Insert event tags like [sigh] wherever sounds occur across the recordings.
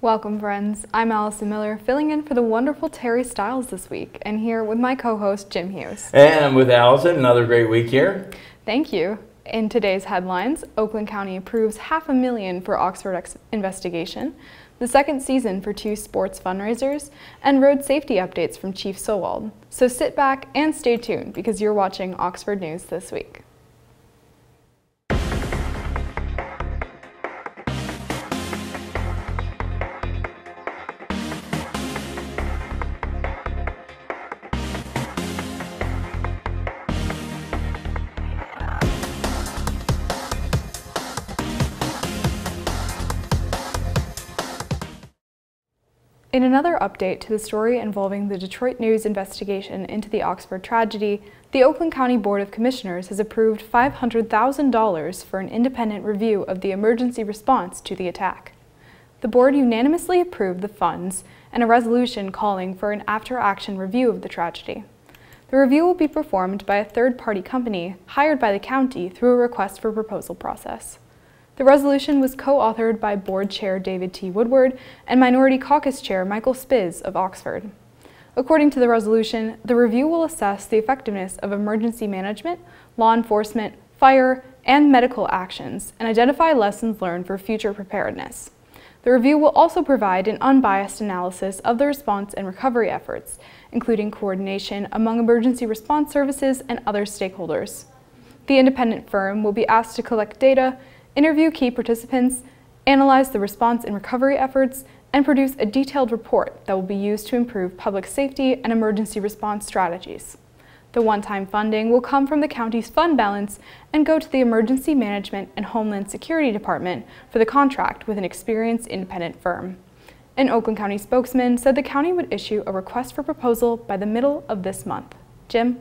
Welcome, friends. I'm Allison Miller, filling in for the wonderful Terry Stiles this week, and here with my co host, Jim Hughes. And I'm with Allison. Another great week here. Thank you. In today's headlines, Oakland County approves half a million for Oxford investigation, the second season for two sports fundraisers, and road safety updates from Chief Solwold. So sit back and stay tuned because you're watching Oxford News this week. In another update to the story involving the Detroit News investigation into the Oxford tragedy, the Oakland County Board of Commissioners has approved $500,000 for an independent review of the emergency response to the attack. The board unanimously approved the funds and a resolution calling for an after-action review of the tragedy. The review will be performed by a third-party company hired by the county through a request for proposal process. The resolution was co-authored by Board Chair David T. Woodward and Minority Caucus Chair Michael Spisz of Oxford. According to the resolution, the review will assess the effectiveness of emergency management, law enforcement, fire, and medical actions and identify lessons learned for future preparedness. The review will also provide an unbiased analysis of the response and recovery efforts, including coordination among emergency response services and other stakeholders. The independent firm will be asked to collect data, interview key participants, analyze the response and recovery efforts, and produce a detailed report that will be used to improve public safety and emergency response strategies. The one-time funding will come from the county's fund balance and go to the Emergency Management and Homeland Security Department for the contract with an experienced independent firm. An Oakland County spokesman said the county would issue a request for proposal by the middle of this month. Jim?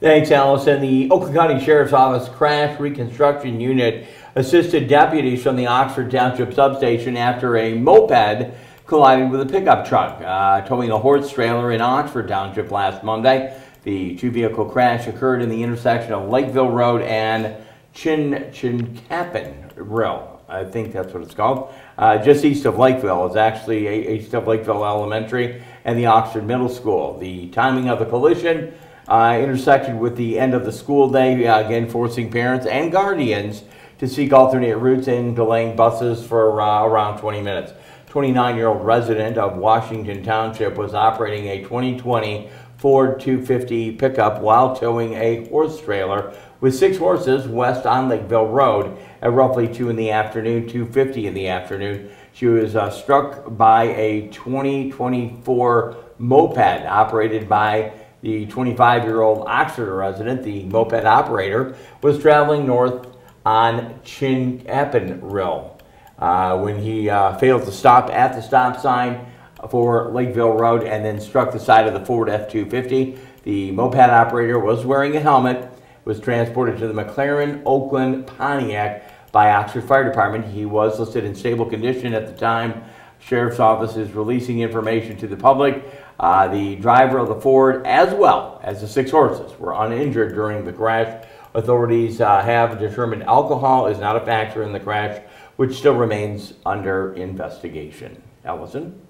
Thanks, Allison. The Oakland County Sheriff's Office Crash Reconstruction Unit assisted deputies from the Oxford Township substation after a moped collided with a pickup truck, uh, towing a horse trailer in Oxford Township last Monday. The two-vehicle crash occurred in the intersection of Lakeville Road and Chin Chincapen Road. I think that's what it's called. Uh, just east of Lakeville. It's actually east of Lakeville Elementary and the Oxford Middle School. The timing of the collision uh, intersected with the end of the school day, uh, again forcing parents and guardians to seek alternate routes and delaying buses for uh, around 20 minutes. 29-year-old resident of Washington Township was operating a 2020 Ford 250 pickup while towing a horse trailer with six horses west on Lakeville Road at roughly 2 in the afternoon, 2.50 in the afternoon. She was uh, struck by a 2024 moped operated by the 25-year-old Oxford resident, the moped operator, was traveling north on Chincapenrill uh, when he uh, failed to stop at the stop sign for Lakeville Road and then struck the side of the Ford F-250. The moped operator was wearing a helmet, was transported to the McLaren Oakland Pontiac by Oxford Fire Department. He was listed in stable condition at the time. Sheriff's Office is releasing information to the public. Uh, the driver of the Ford, as well as the six horses, were uninjured during the crash. Authorities uh, have determined alcohol is not a factor in the crash, which still remains under investigation. Allison?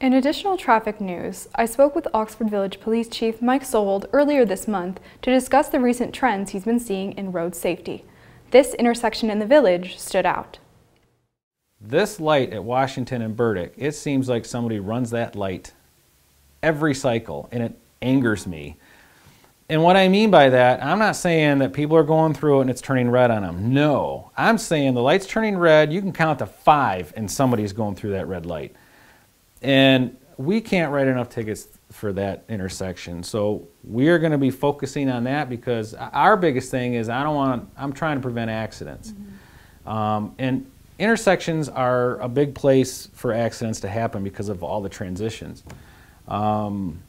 In additional traffic news, I spoke with Oxford Village Police Chief Mike Solwold earlier this month to discuss the recent trends he's been seeing in road safety. This intersection in the village stood out. This light at Washington and Burdick, it seems like somebody runs that light every cycle, and it angers me. And what I mean by that, I'm not saying that people are going through it and it's turning red on them. No, I'm saying the light's turning red, you can count to five and somebody's going through that red light. And we can't write enough tickets for that intersection. So we are going to be focusing on that because our biggest thing is I don't want, I'm trying to prevent accidents. Mm-hmm. Um, and intersections are a big place for accidents to happen because of all the transitions. Um,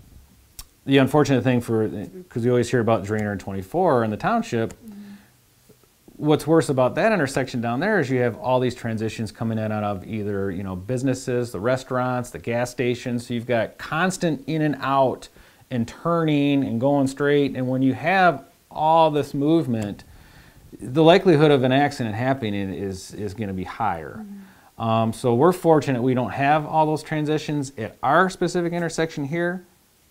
the unfortunate thing for, because you always hear about Drahner and 24 in the township, what's worse about that intersection down there is you have all these transitions coming in out of either, you know, businesses, the restaurants, the gas stations. So you've got constant in and out and turning and going straight. And when you have all this movement, the likelihood of an accident happening is, is going to be higher. Mm-hmm. Um, so we're fortunate we don't have all those transitions at our specific intersection here,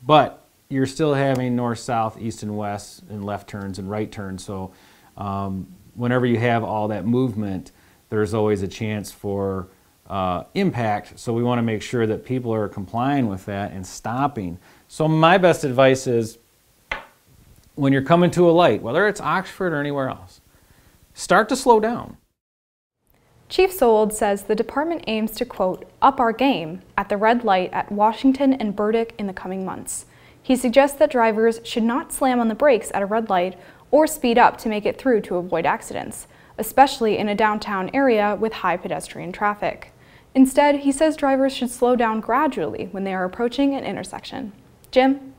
but you're still having north, south, east, and west, and left turns and right turns. So um, whenever you have all that movement, there's always a chance for uh, impact. So we want to make sure that people are complying with that and stopping. So my best advice is when you're coming to a light, whether it's Oxford or anywhere else, start to slow down. Chief Solwold says the department aims to, quote, up our game at the red light at Washington and Burdick in the coming months. He suggests that drivers should not slam on the brakes at a red light or speed up to make it through to avoid accidents, especially in a downtown area with high pedestrian traffic. Instead, he says drivers should slow down gradually when they are approaching an intersection. Jim?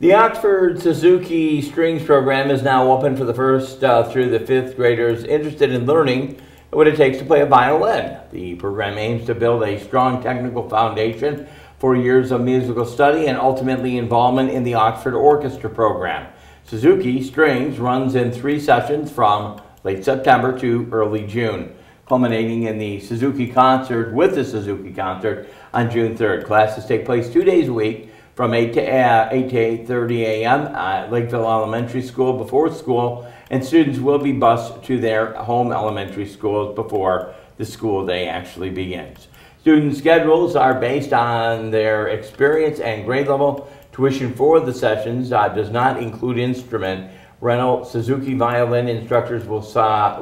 The Oxford Suzuki Strings program is now open for the first uh, through the fifth graders interested in learning what it takes to play a violin. The program aims to build a strong technical foundation for years of musical study and ultimately involvement in the Oxford Orchestra program. Suzuki Strings runs in three sessions from late September to early June, culminating in the Suzuki concert with the Suzuki concert on June 3rd. Classes take place two days a week from 8 to, uh, 8 to 8.30 a.m. at Lakeville Elementary School before school and students will be bused to their home elementary schools before the school day actually begins. Student schedules are based on their experience and grade level. Tuition for the sessions uh, does not include instrument rental. Suzuki violin instructors will,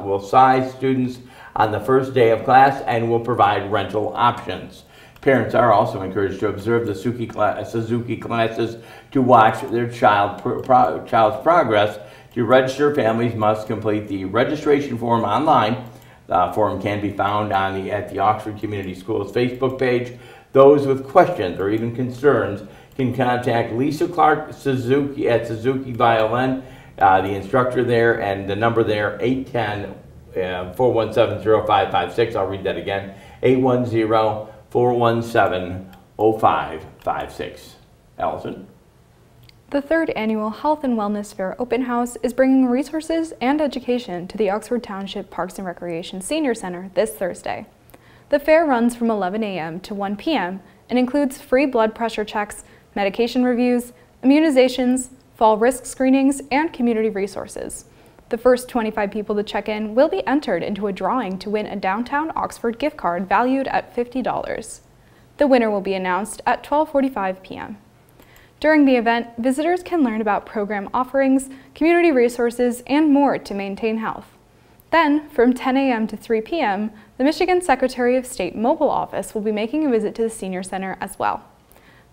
will size students on the first day of class and will provide rental options. Parents are also encouraged to observe the Suzuki, Suzuki classes to watch their child pro child's progress to register, families must complete the registration form online. The form can be found on the, at the Oxford Community Schools Facebook page. Those with questions or even concerns can contact Lisa Clark Suzuki at Suzuki Violin, uh, the instructor there, and the number there, 810 uh, 417-0556. I'll read that again, 810-417-0556. Allison? The third annual Health and Wellness Fair Open House is bringing resources and education to the Oxford Township Parks and Recreation Senior Center this Thursday. The fair runs from 11 a.m. to 1 p.m. and includes free blood pressure checks, medication reviews, immunizations, fall risk screenings, and community resources. The first 25 people to check in will be entered into a drawing to win a downtown Oxford gift card valued at $50. The winner will be announced at 12:45 p.m. During the event, visitors can learn about program offerings, community resources, and more to maintain health. Then, from 10 a.m. to 3 p.m., the Michigan Secretary of State mobile office will be making a visit to the Senior Center as well.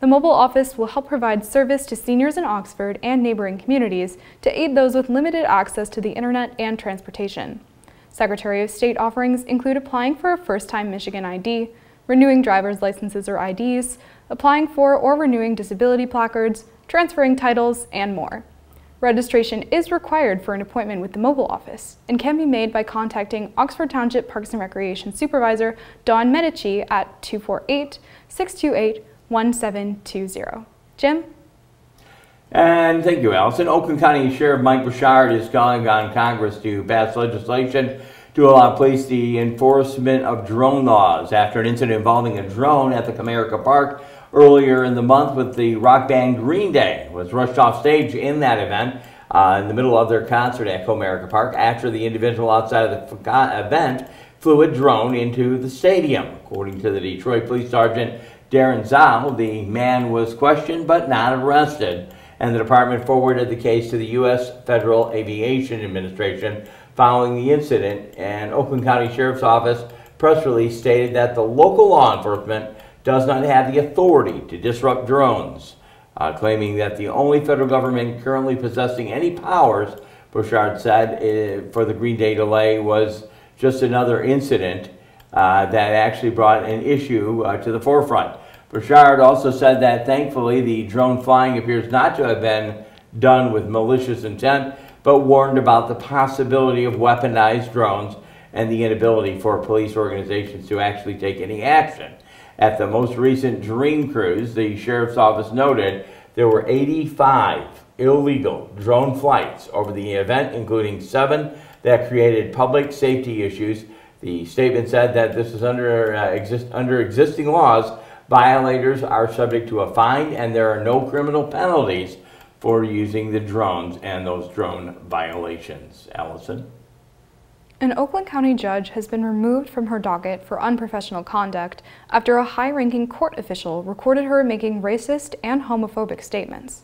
The mobile office will help provide service to seniors in Oxford and neighboring communities to aid those with limited access to the internet and transportation. Secretary of State offerings include applying for a first-time Michigan ID, renewing driver's licenses or IDs, applying for or renewing disability placards, transferring titles, and more. Registration is required for an appointment with the mobile office and can be made by contacting Oxford Township Parks and Recreation Supervisor Don Medici at 248-628-1720. Jim? And thank you, Allison. Oakland County Sheriff Mike Bouchard is calling on Congress to pass legislation to allow police the enforcement of drone laws after an incident involving a drone at the Comerica Park earlier in the month with the rock band Green Day was rushed off stage in that event uh, in the middle of their concert at Comerica Park after the individual outside of the event flew a drone into the stadium. According to the Detroit Police Sergeant Darren Zau, the man was questioned but not arrested, and the department forwarded the case to the U.S. Federal Aviation Administration following the incident, and Oakland County Sheriff's Office press release stated that the local law enforcement does not have the authority to disrupt drones, uh, claiming that the only federal government currently possessing any powers, Bouchard said, uh, for the Green Day delay was just another incident uh, that actually brought an issue uh, to the forefront. Bouchard also said that thankfully the drone flying appears not to have been done with malicious intent, but warned about the possibility of weaponized drones and the inability for police organizations to actually take any action. At the most recent Dream Cruise, the Sheriff's Office noted there were 85 illegal drone flights over the event, including seven that created public safety issues. The statement said that this is under, uh, exist, under existing laws. Violators are subject to a fine and there are no criminal penalties for using the drones and those drone violations. Allison? An Oakland County judge has been removed from her docket for unprofessional conduct after a high-ranking court official recorded her making racist and homophobic statements.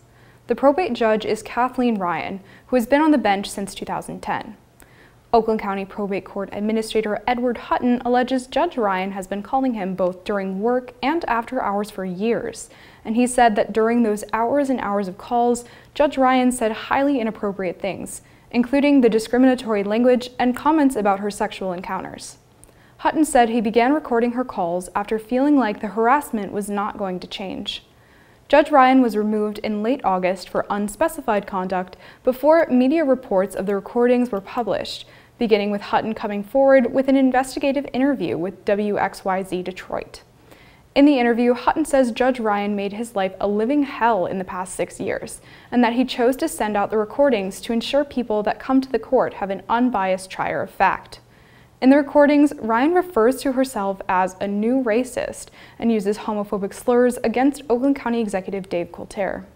The probate judge is Kathleen Ryan, who has been on the bench since 2010. Oakland County Probate Court Administrator Edward Hutton alleges Judge Ryan has been calling him both during work and after hours for years, and he said that during those hours and hours of calls, Judge Ryan said highly inappropriate things, including the discriminatory language and comments about her sexual encounters. Hutton said he began recording her calls after feeling like the harassment was not going to change. Judge Ryan was removed in late August for unspecified conduct before media reports of the recordings were published, beginning with Hutton coming forward with an investigative interview with WXYZ Detroit. In the interview, Hutton says Judge Ryan made his life a living hell in the past six years, and that he chose to send out the recordings to ensure people that come to the court have an unbiased trier of fact. In the recordings, Ryan refers to herself as a new racist and uses homophobic slurs against Oakland County Executive Dave Coulter.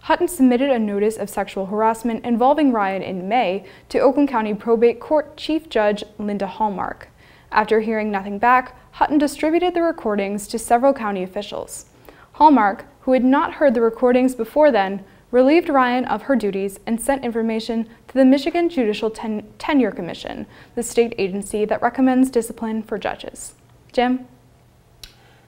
Hutton submitted a notice of sexual harassment involving Ryan in May to Oakland County Probate Court Chief Judge Linda Hallmark. After hearing nothing back, Hutton distributed the recordings to several county officials. Hallmark, who had not heard the recordings before then, relieved Ryan of her duties and sent information to the Michigan Judicial Ten Tenure Commission, the state agency that recommends discipline for judges. Jim?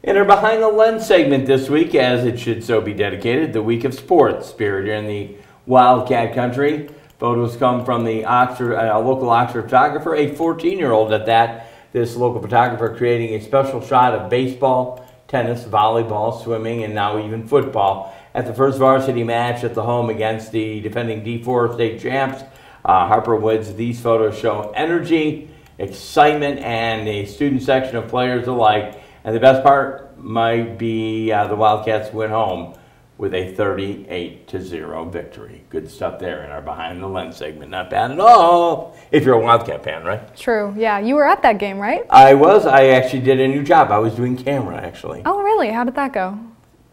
In our Behind the Lens segment this week, as it should so be dedicated, the week of sports spirit in the Wildcat country. Photos come from the Oxford, uh, local Oxford photographer, a 14-year-old at that. This local photographer creating a special shot of baseball, tennis, volleyball, swimming, and now even football at the first varsity match at the home against the defending D4 state champs, uh, Harper Woods. These photos show energy, excitement, and a student section of players alike and the best part might be uh, the Wildcats went home with a 38 to 0 victory. Good stuff there in our behind the lens segment. Not bad at all. If you're a Wildcat fan, right? True. Yeah, you were at that game, right? I was. I actually did a new job. I was doing camera actually. Oh, really? How did that go?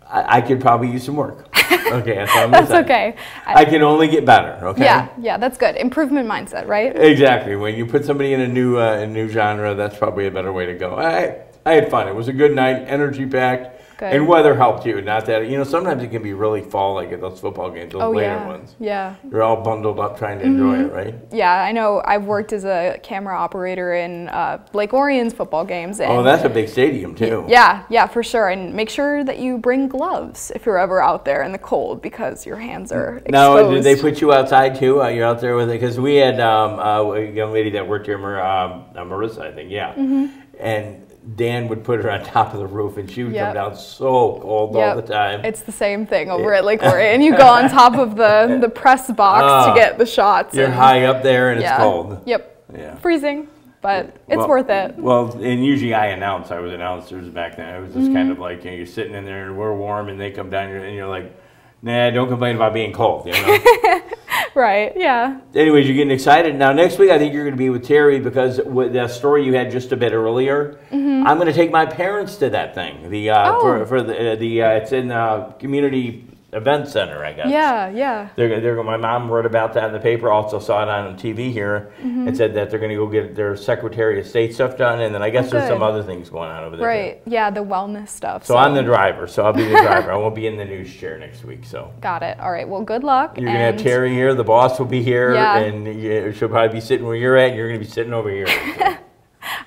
I, I could probably use some work. [laughs] Okay, that's, that's okay. I, I, can only get better. Okay. Yeah, yeah, that's good. Improvement mindset, right? Exactly. When you put somebody in a new uh, a new genre, that's probably a better way to go. I, I had fun. It was a good night, energy packed. Good. And weather helped you. Not that you know, sometimes it can be really fall like at those football games, those oh, later yeah. ones. Yeah. You're all bundled up trying to enjoy mm-hmm. it, right? Yeah, I know. I've worked as a camera operator in uh, Lake Orion's football games. oh, that's a big stadium too. Yeah, yeah, for sure. And make sure that you bring gloves if you're ever out there in the cold because your hands are exposed. Now, did they put you outside too? Uh, you're out there with it because we had um, uh, a young lady that worked here, Mar- um, Marissa, I think. Yeah. Mm-hmm. And Dan would put her on top of the roof, and she would yep. come down so cold yep. all the time. It's the same thing over yeah. at Lake Orion. And you go on [laughs] top of the the press box uh, to ah. get the shots. You're high up there, and yeah. it's cold. Yep. Yeah. Freezing, but it's well, worth it. Well, and usually I announce. I was announcers back then. It was just mm-hmm. kind of like you know, you're sitting in there, and we're warm, and they come down, and you're like, Nah, don't complain about being cold. You know. [laughs] right. Yeah. Anyways, you're getting excited now. Next week, I think you're going to be with Terry because with that story you had just a bit earlier, mm-hmm. I'm going to take my parents to that thing. The uh, oh. for, for the uh, the uh, it's in the community event center, I guess. Yeah, yeah. They're, they're, my mom wrote about that in the paper, also saw it on TV here, mm-hmm. and said that they're going to go get their Secretary of State stuff done, and then I guess oh, there's some other things going on over there. Right, too. yeah, the wellness stuff. So, so, I'm the driver, so I'll be the [laughs] driver. I won't be in the news chair next week, so. Got it. All right, well, good luck. You're going to have Terry here, the boss will be here, yeah. and she'll probably be sitting where you're at, and you're going to be sitting over here. So. [laughs]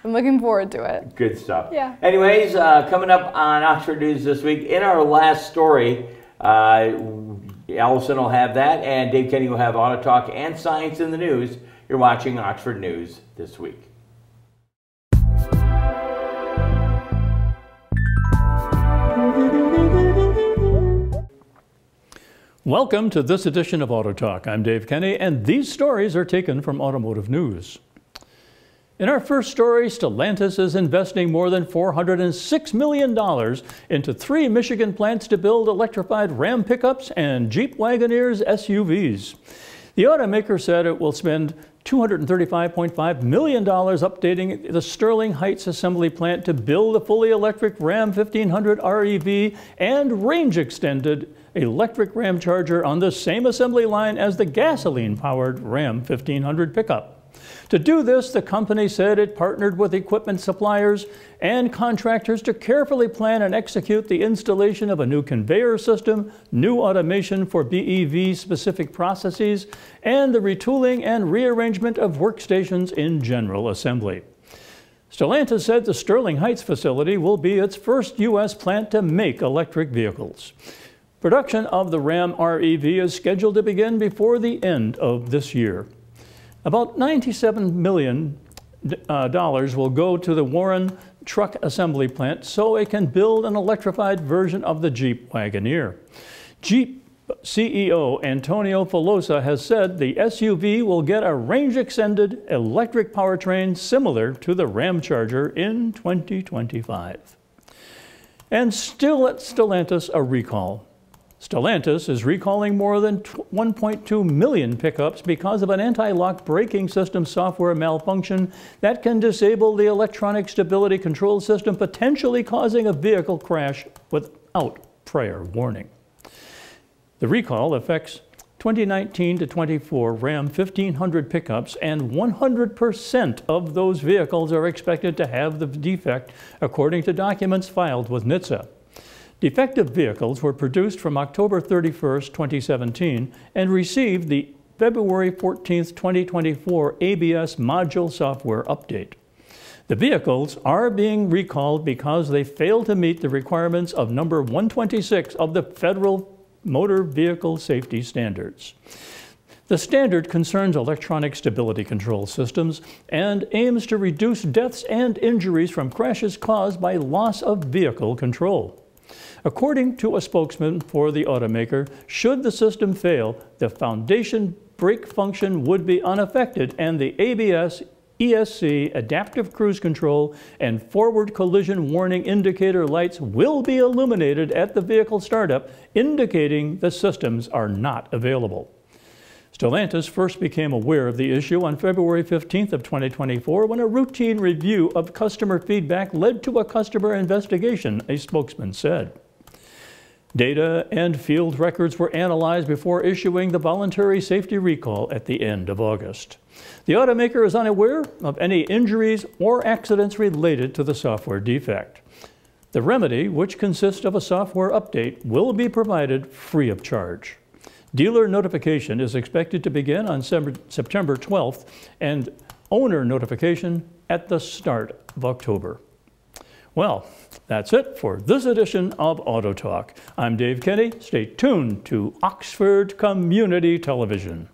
I'm looking forward to it. Good stuff. Yeah. Anyways, uh, coming up on Oxford News this week, in our last story, Uh, Allison will have that, and Dave Kenny will have Auto Talk and Science in the News. You're watching Oxford News this week. Welcome to this edition of Auto Talk. I'm Dave Kenny, and these stories are taken from Automotive News. In our first story, Stellantis is investing more than $406 million into three Michigan plants to build electrified Ram pickups and Jeep Wagoneers SUVs. The automaker said it will spend $235.5 million updating the Sterling Heights assembly plant to build a fully electric Ram 1500 REV and range extended electric Ramcharger on the same assembly line as the gasoline powered Ram 1500 pickup. To do this, the company said it partnered with equipment suppliers and contractors to carefully plan and execute the installation of a new conveyor system, new automation for BEV specific processes, and the retooling and rearrangement of workstations in general assembly. Stellantis said the Sterling Heights facility will be its first U.S. plant to make electric vehicles. Production of the Ram REV is scheduled to begin before the end of this year. About $97 million uh, will go to the Warren truck assembly plant so it can build an electrified version of the Jeep Wagoneer. Jeep CEO Antonio Filosa has said the SUV will get a range-extended electric powertrain similar to the Ramcharger in 2025. And still at Stellantis, a recall. Stellantis is recalling more than 1.2 million pickups because of an anti-lock braking system software malfunction that can disable the electronic stability control system, potentially causing a vehicle crash without prior warning. The recall affects 2019 to 24 Ram 1500 pickups, and 100% of those vehicles are expected to have the defect, according to documents filed with NHTSA. Defective vehicles were produced from October 31, 2017 and received the February 14, 2024 ABS module software update. The vehicles are being recalled because they fail to meet the requirements of number 126 of the Federal Motor Vehicle Safety Standards. The standard concerns electronic stability control systems and aims to reduce deaths and injuries from crashes caused by loss of vehicle control. According to a spokesman for the automaker, should the system fail, the foundation brake function would be unaffected and the ABS, ESC, adaptive cruise control, and forward collision warning indicator lights will be illuminated at the vehicle startup, indicating the systems are not available. Stellantis first became aware of the issue on February 15th of 2024 when a routine review of customer feedback led to a customer investigation, a spokesman said. Data and field records were analyzed before issuing the voluntary safety recall at the end of August. The automaker is unaware of any injuries or accidents related to the software defect. The remedy, which consists of a software update, will be provided free of charge. Dealer notification is expected to begin on September 12th and owner notification at the start of October. Well, that's it for this edition of Auto Talk. I'm Dave Kenny. Stay tuned to Oxford Community Television.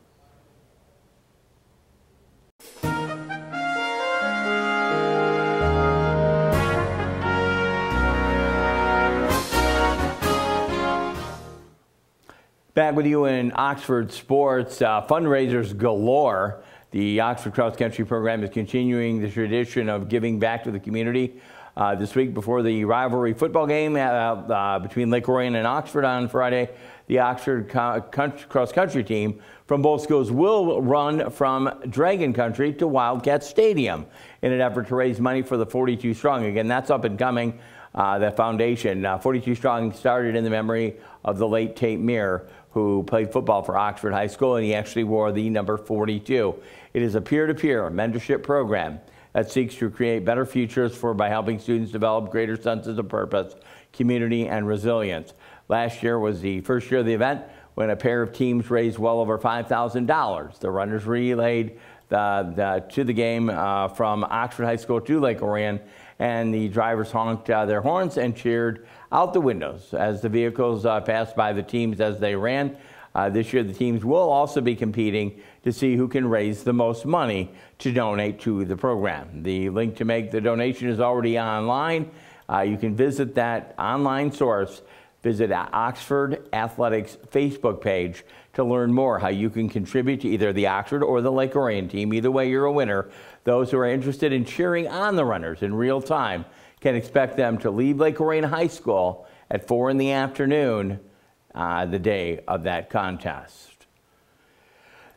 Back with you in Oxford sports, uh, fundraisers galore. The Oxford Cross Country program is continuing the tradition of giving back to the community uh, this week before the rivalry football game uh, uh, between Lake Orion and Oxford on Friday. The Oxford cross country team from both schools will run from Dragon Country to Wildcat Stadium in an effort to raise money for the 42 Strong. Again, that's up and coming. Uh, the foundation, uh, 42 Strong, started in the memory of the late Tate Myre, who played football for Oxford High School, and he actually wore the number 42. It is a peer-to-peer -peer mentorship program that seeks to create better futures for by helping students develop greater senses of purpose, community, and resilience. Last year was the first year of the event when a pair of teams raised well over $5,000. The runners relayed the, the, to the game uh, from Oxford High School to Lake Orion, and the drivers honked uh, their horns and cheered out the windows as the vehicles uh, passed by the teams as they ran. Uh, this year, the teams will also be competing to see who can raise the most money to donate to the program. The link to make the donation is already online. Uh, you can visit that online source. Visit Oxford Athletics Facebook page to learn more how you can contribute to either the Oxford or the Lake Orion team. Either way, you're a winner. Those who are interested in cheering on the runners in real time can expect them to leave Lake Orion High School at 4 in the afternoon uh, the day of that contest.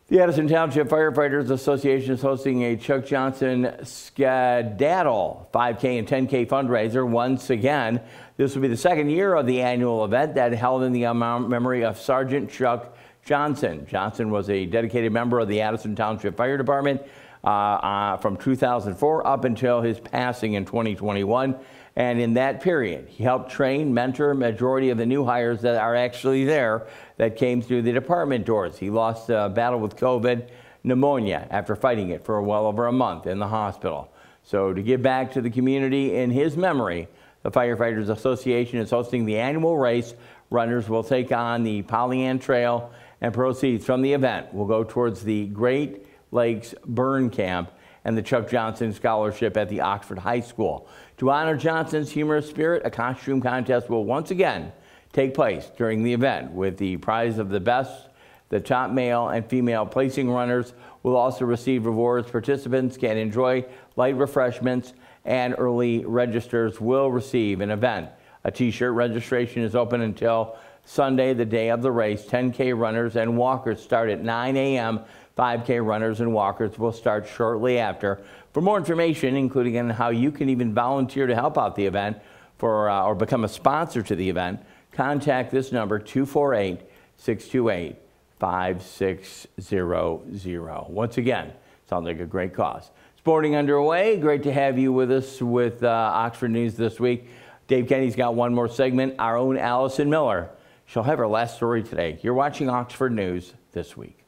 The Addison Township Firefighters Association is hosting a Chuck Johnson Skedaddle 5K and 10K fundraiser once again. This will be the second year of the annual event that held in the memory of Sergeant Chuck Johnson. Johnson was a dedicated member of the Addison Township Fire Department uh, uh, from 2004 up until his passing in 2021. And in that period, he helped train, mentor majority of the new hires that are actually there that came through the department doors. He lost a battle with COVID pneumonia after fighting it for well over a month in the hospital. So to give back to the community in his memory, the Firefighters Association is hosting the annual race. Runners will take on the Polly Ann Trail and proceeds from the event will go towards the Great Lakes Burn Camp and the Chuck Johnson Scholarship at the Oxford High School. To honor Johnson's humorous spirit, a costume contest will once again take place during the event with the prize of the best, the top male and female placing runners will also receive rewards. Participants can enjoy light refreshments and early registers will receive an event. A t-shirt registration is open until Sunday, the day of the race. 10K runners and walkers start at 9 a.m. 5K runners and walkers will start shortly after. For more information, including on how you can even volunteer to help out the event for, uh, or become a sponsor to the event, contact this number 248 628 5600. Once again, sounds like a great cause. Sporting underway. Great to have you with us with uh, Oxford News this week. Dave Kenny's got one more segment. Our own Allison Miller. She'll have her last story today. You're watching Oxford News this week.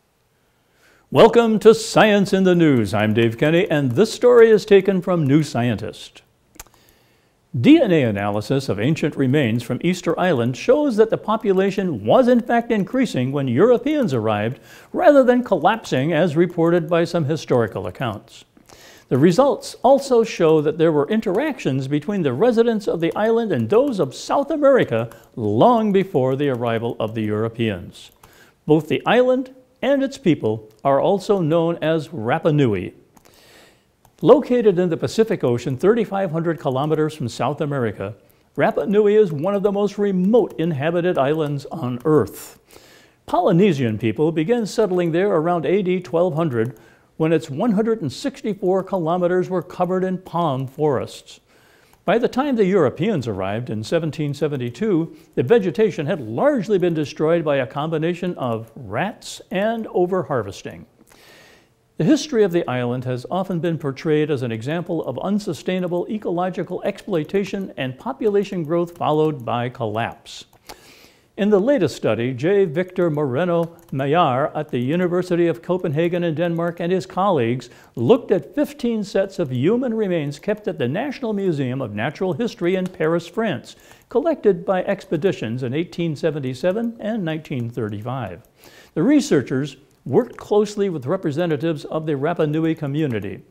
Welcome to Science in the News. I'm Dave Kenny, and this story is taken from New Scientist. DNA analysis of ancient remains from Easter Island shows that the population was in fact increasing when Europeans arrived rather than collapsing as reported by some historical accounts. The results also show that there were interactions between the residents of the island and those of South America long before the arrival of the Europeans. Both the island and its people are also known as Rapa Nui. Located in the Pacific Ocean 3,500 kilometers from South America, Rapa Nui is one of the most remote inhabited islands on Earth. Polynesian people began settling there around AD 1200 when its 164 kilometers were covered in palm forests. By the time the Europeans arrived in 1772, the vegetation had largely been destroyed by a combination of rats and overharvesting. The history of the island has often been portrayed as an example of unsustainable ecological exploitation and population growth followed by collapse. In the latest study, J. Victor Moreno Mayar at the University of Copenhagen in Denmark and his colleagues looked at 15 sets of human remains kept at the National Museum of Natural History in Paris, France, collected by expeditions in 1877 and 1935. The researchers worked closely with representatives of the Rapa Nui community.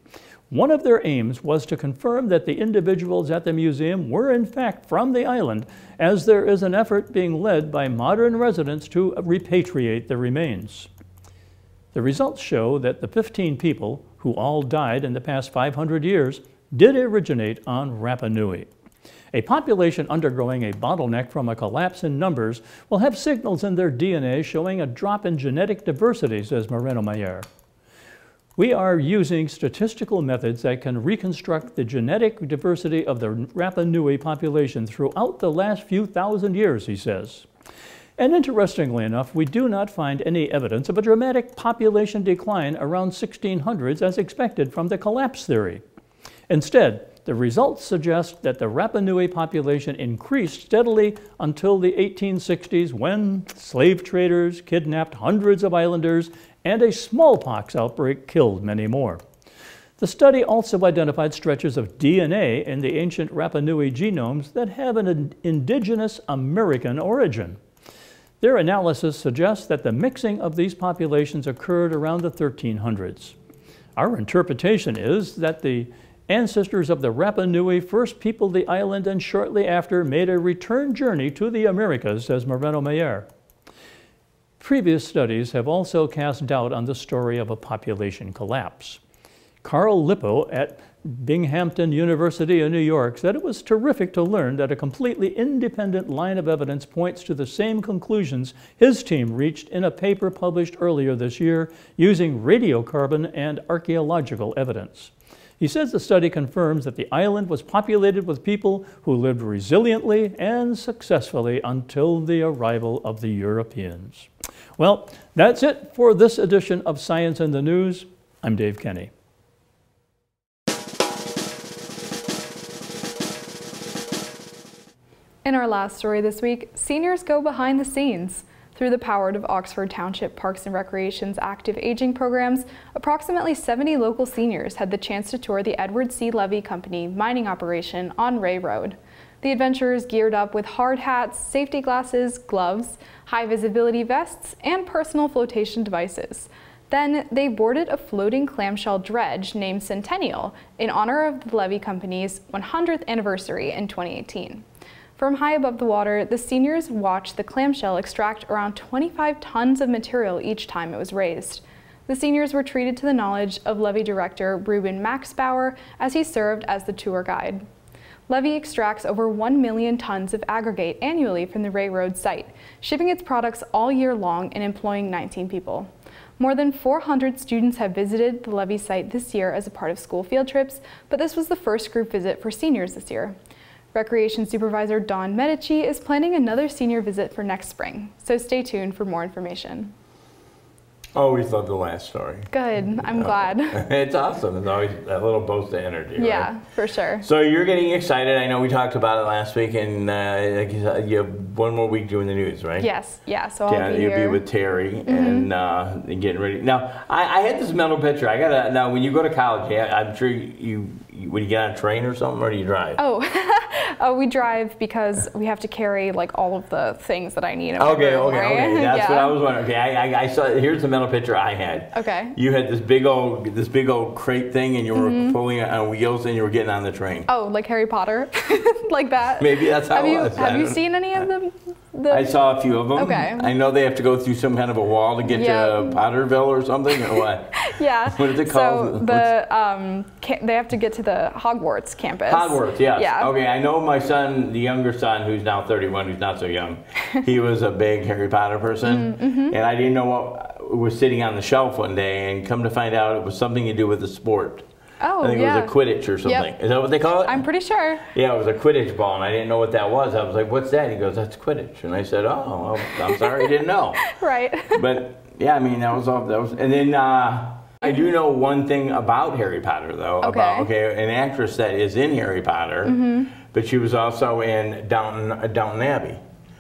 One of their aims was to confirm that the individuals at the museum were in fact from the island, as there is an effort being led by modern residents to repatriate the remains. The results show that the 15 people, who all died in the past 500 years, did originate on Rapa Nui. A population undergoing a bottleneck from a collapse in numbers will have signals in their DNA showing a drop in genetic diversity, says Moreno Mayar. We are using statistical methods that can reconstruct the genetic diversity of the Rapa Nui population throughout the last few thousand years, he says. And interestingly enough, we do not find any evidence of a dramatic population decline around 1600s as expected from the collapse theory. Instead, the results suggest that the Rapa Nui population increased steadily until the 1860s when slave traders kidnapped hundreds of islanders and a smallpox outbreak killed many more. The study also identified stretches of DNA in the ancient Rapa Nui genomes that have an indigenous American origin. Their analysis suggests that the mixing of these populations occurred around the 1300s. Our interpretation is that the ancestors of the Rapa Nui first peopled the island and shortly after made a return journey to the Americas, says Moreno Mayar. Previous studies have also cast doubt on the story of a population collapse. Carl Lipo at Binghamton University in New York said it was terrific to learn that a completely independent line of evidence points to the same conclusions his team reached in a paper published earlier this year using radiocarbon and archaeological evidence. He says the study confirms that the island was populated with people who lived resiliently and successfully until the arrival of the Europeans. Well, that's it for this edition of Science in the News. I'm Dave Kenny. In our last story this week, seniors go behind the scenes. Through the power of Oxford Township Parks and Recreation's active aging programs, approximately 70 local seniors had the chance to tour the Edward C. Levy Company mining operation on Ray Road. The adventurers geared up with hard hats, safety glasses, gloves, high visibility vests, and personal flotation devices. Then they boarded a floating clamshell dredge named Centennial in honor of the Levy Company's 100th anniversary in 2018. From high above the water, the seniors watched the clamshell extract around 25 tons of material each time it was raised. The seniors were treated to the knowledge of Levy director Ruben Maxbauer as he served as the tour guide. Levy extracts over 1 million tons of aggregate annually from the Ray Road site, shipping its products all year long and employing 19 people. More than 400 students have visited the Levy site this year as a part of school field trips, but this was the first group visit for seniors this year. Recreation Supervisor Don Medici is planning another senior visit for next spring, so stay tuned for more information. Always love the last story. Good, I'm glad. [laughs] it's awesome. It's always that little boost of energy. Yeah, right? for sure. So you're getting excited. I know we talked about it last week, and uh, like you, have one more week doing the news, right? Yes, yeah. So I'll yeah, be you'll here. be with Terry mm-hmm. and, uh, and getting ready. Now, I, I, had this mental picture. I gotta now. When you go to college, yeah, I'm sure you when you get on a train or something, or do you drive? Oh, uh, [laughs] we drive because we have to carry like all of the things that I need. Okay, room, okay, right? okay. [laughs] That's yeah. what I was wondering. Okay, I, I, I, saw. Here's the mental picture I had. Okay. You had this big old, this big old crate thing, and you were mm-hmm. pulling it on wheels, and you were getting on the train. Oh, like Harry Potter, [laughs] like that. Maybe that's how have it you, was. Have you seen any of them? The... I saw a few of them. Okay. I know they have to go through some kind of a wall to get Yep. to Potterville or something, or what? yeah. What is it called? So the um, they have to get to the Hogwarts campus. Hogwarts, yes. Yeah. Okay, I know my son, the younger son, who's now 31, who's not so young, [laughs] he was a big Harry Potter person, Mm-hmm. and I didn't know what was sitting on the shelf one day, and come to find out it was something to do with the sport. Oh, I think yeah. it was a Quidditch or something. Is that what they call it? I'm pretty sure. yeah, it was a Quidditch ball, and I didn't know what that was. I was like, "What's that?" He goes, "That's Quidditch," and I said, "Oh, well, I'm sorry, I didn't know." [laughs] Right. but yeah, I mean that was all. That was, and then uh, I do know one thing about Harry Potter, though. Okay. About okay, an actress that is in Harry Potter, Mm-hmm. but she was also in Downton uh, Downton Abbey.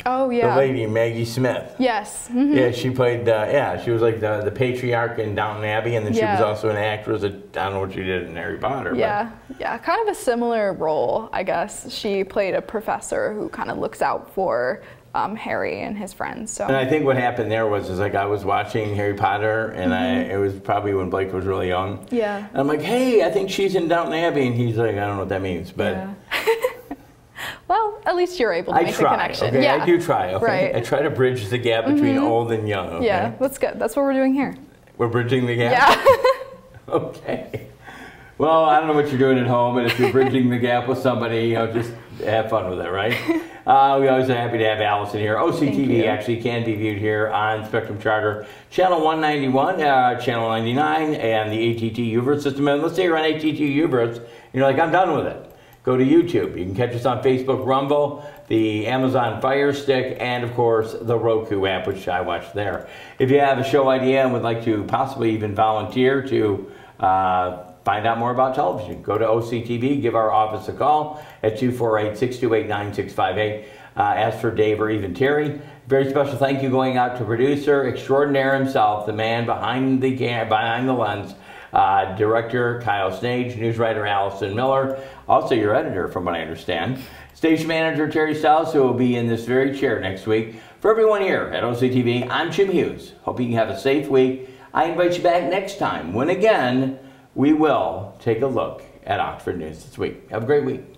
Oh yeah. The lady Maggie Smith. Yes. mhm. Yeah, she played. Uh, yeah, she was like the the patriarch in Downton Abbey, and then she was also an actress. At, I don't know what she did in Harry Potter. but- Yeah, yeah, kind of a similar role, I guess. She played a professor who kind of looks out for um, Harry and his friends. So And I think what happened there was is like I was watching Harry Potter, and I it was probably when Blake was really young. Mm-hmm. Yeah. And I'm like, hey, I think she's in Downton Abbey, and he's like, I don't know what that means, but. Yeah. [laughs] well, at least you're able to I make try. the connection. Okay, yeah. I do try. Okay, Right. Mm-hmm. I try to bridge the gap between old and young. Okay? Yeah, that's good. That's what we're doing here. we're bridging the gap. Yeah. [laughs] Okay. Well, I don't know what you're doing at home, but if you're bridging the gap with somebody, you know, just have fun with it, right? [laughs] Uh, we always are happy to have Allison here. OCTV actually can be viewed here on Spectrum Charter, channel 191, uh, channel 99, and the ATT UVerse system. And let's say you're on ATT UVerse, you're like, I'm done with it. Go to YouTube. You can catch us on Facebook, Rumble, the Amazon Fire Stick, and of course the Roku app, which I watch there. If you have a show idea and would like to possibly even volunteer to uh, find out more about television, go to OCTV, give our office a call at 248 628 9658. Ask for Dave or even Terry. Very special thank you going out to producer extraordinaire himself, the man behind the behind the lens, uh, director Kyle Snage, news writer Allison Miller, also your editor, from what I understand. Station manager Terry Stiles, who will be in this very chair next week. For everyone here at OCTV, I'm Jim Hughes. Hope you can have a safe week. I invite you back next time when again we will take a look at Oxford News this week. Have a great week.